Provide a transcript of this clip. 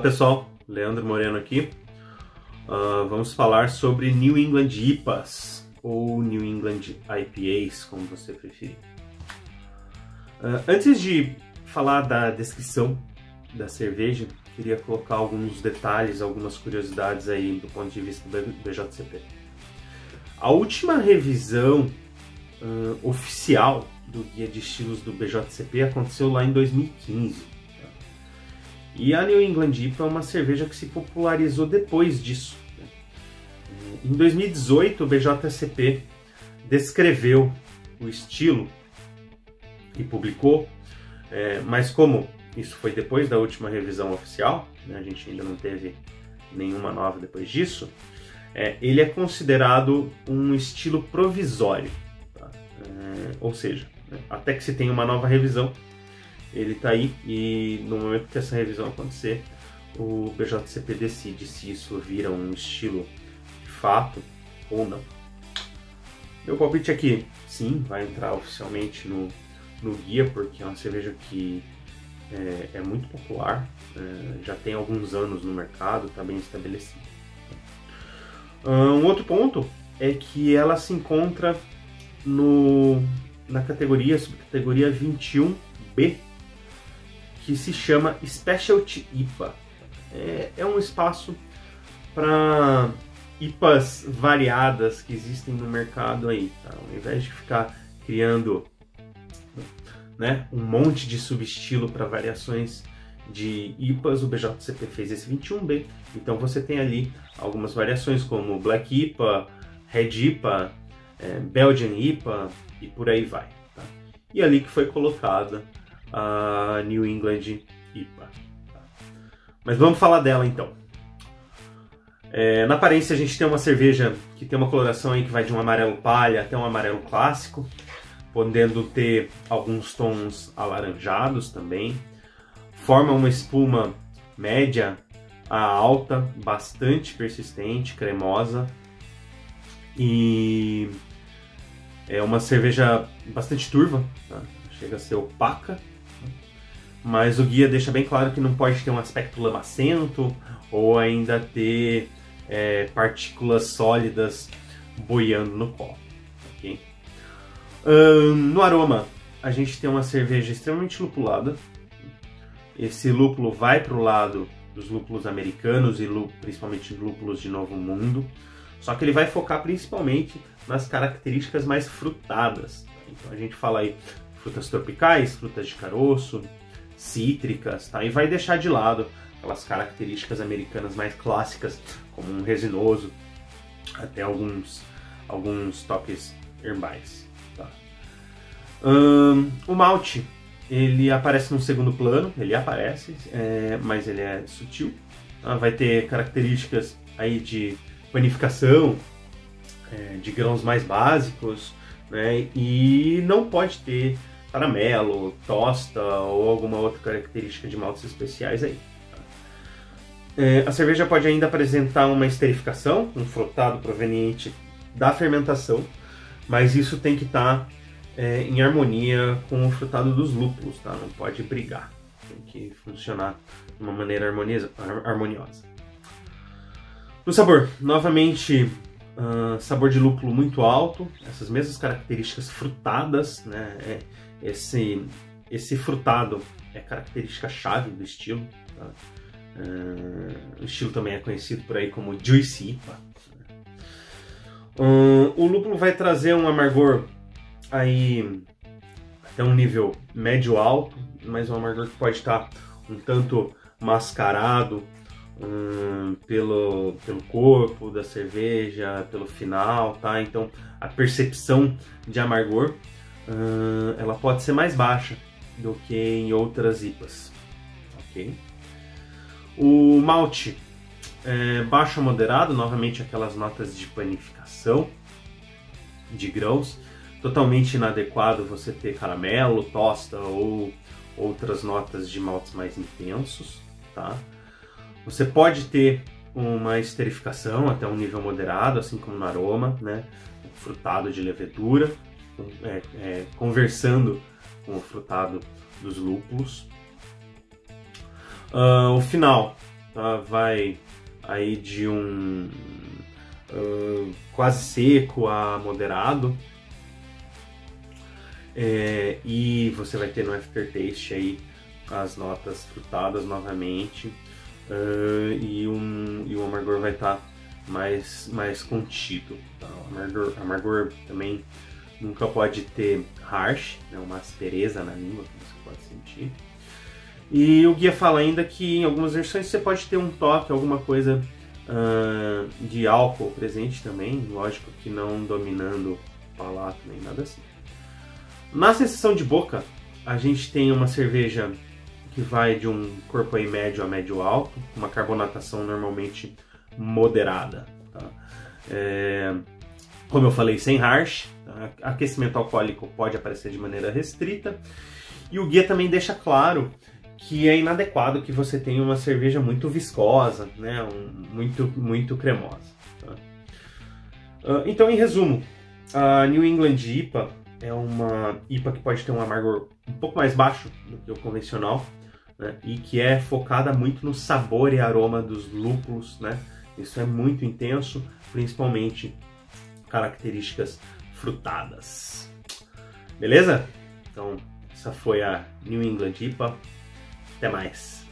Pessoal, Leandro Moreno aqui. Uh, vamos falar sobre New England IPAs ou New England IPAs, como você preferir. Uh, antes de falar da descrição da cerveja, queria colocar alguns detalhes, algumas curiosidades aí do ponto de vista do BJCP. A última revisão uh, oficial do guia de estilos do BJCP aconteceu lá em 2015. E a New England IPA é uma cerveja que se popularizou depois disso. Em 2018, o BJCP descreveu o estilo e publicou, é, mas como isso foi depois da última revisão oficial, né, a gente ainda não teve nenhuma nova depois disso, é, ele é considerado um estilo provisório. Tá? É, ou seja, né, até que se tenha uma nova revisão, ele está aí e no momento que essa revisão acontecer, o BJCP decide se isso vira um estilo de fato ou não. Meu palpite é sim, vai entrar oficialmente no, no guia, porque é uma cerveja que é, é muito popular, é, já tem alguns anos no mercado, está bem estabelecida. Um outro ponto é que ela se encontra no, na categoria, subcategoria 21B, que se chama Specialty IPA. É, é um espaço para IPAs variadas que existem no mercado aí, tá? Ao invés de ficar criando né, um monte de subestilo para variações de IPAs, o BJCP fez esse 21B. Então você tem ali algumas variações como Black IPA, Red IPA, é, Belgian IPA e por aí vai. Tá? E ali que foi colocada a New England IPA. Mas vamos falar dela então. É, na aparência a gente tem uma cerveja que tem uma coloração aí que vai de um amarelo palha até um amarelo clássico, podendo ter alguns tons alaranjados também. Forma uma espuma média a alta, bastante persistente, cremosa e é uma cerveja bastante turva, tá? chega a ser opaca, mas o guia deixa bem claro que não pode ter um aspecto lamacento ou ainda ter é, partículas sólidas boiando no copo. Okay? Um, no aroma, a gente tem uma cerveja extremamente lupulada. Esse lúpulo vai para o lado dos lúpulos americanos e principalmente lúpulos de Novo Mundo. Só que ele vai focar principalmente nas características mais frutadas. Então a gente fala aí frutas tropicais, frutas de caroço, cítricas, tá? E vai deixar de lado aquelas características americanas mais clássicas, como um resinoso, até alguns, alguns toques herbais. Tá? Um, o malte ele aparece no segundo plano, ele aparece, é, mas ele é sutil. Tá? Vai ter características aí de panificação, é, de grãos mais básicos, né? E não pode ter caramelo, tosta ou alguma outra característica de maltes especiais aí. Tá? É, a cerveja pode ainda apresentar uma esterificação, um frutado proveniente da fermentação, mas isso tem que estar tá é, em harmonia com o frutado dos lúpulos, tá? Não pode brigar, tem que funcionar de uma maneira harmoniosa. No sabor, novamente, uh, sabor de lúpulo muito alto, essas mesmas características frutadas, né? É, esse, esse frutado é característica chave do estilo. Tá? Uh, o estilo também é conhecido por aí como Juicy IPA. Uh, o lúpulo vai trazer um amargor aí até um nível médio alto, mas um amargor que pode estar um tanto mascarado hum, pelo, pelo corpo da cerveja, pelo final, tá? Então a percepção de amargor hum, ela pode ser mais baixa do que em outras IPAs? O malte é, baixo a moderado, novamente aquelas notas de panificação de grãos totalmente inadequado você ter caramelo, tosta ou outras notas de maltes mais intensos, tá? Você pode ter uma esterificação até um nível moderado, assim como no aroma, né? frutado de levedura, é, é, conversando com o frutado dos lúpulos. Uh, o final tá? vai aí de um uh, quase seco a moderado. É, e você vai ter no aftertaste aí as notas frutadas novamente uh, e, um, e o amargor vai estar tá mais, mais contido. Tá? O amargor, amargor também nunca pode ter harsh, né? uma aspereza na língua, como você pode sentir. E o guia fala ainda que em algumas versões você pode ter um toque, alguma coisa uh, de álcool presente também, lógico que não dominando o palato nem nada assim. Na sensação de boca, a gente tem uma cerveja que vai de um corpo aí médio a médio alto, uma carbonatação normalmente moderada. Tá? É, como eu falei, sem harsh, tá? aquecimento alcoólico pode aparecer de maneira restrita. E o guia também deixa claro que é inadequado que você tenha uma cerveja muito viscosa, né? Um, muito, muito cremosa. Tá? Uh, então, em resumo, a New England IPA é uma IPA que pode ter um amargor um pouco mais baixo do que o convencional, né? e que é focada muito no sabor e aroma dos lúpulos, né? Isso é muito intenso, principalmente características frutadas. Beleza? Então, essa foi a New England IPA. Até mais.